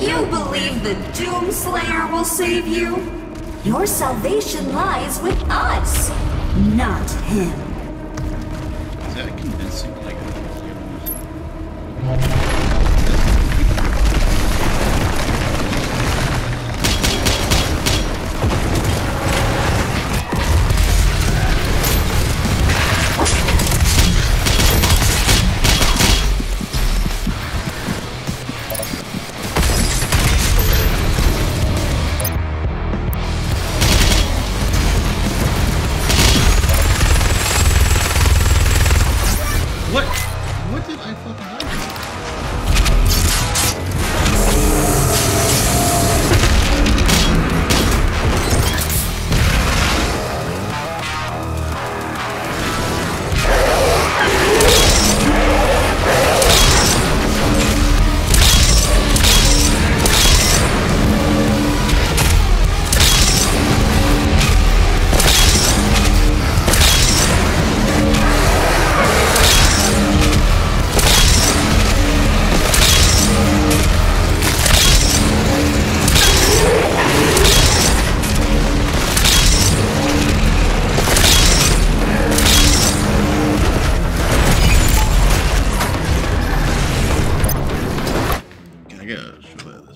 You believe the Doomslayer will save you? Your salvation lies with us, not him. What? What did I fucking do? guess. But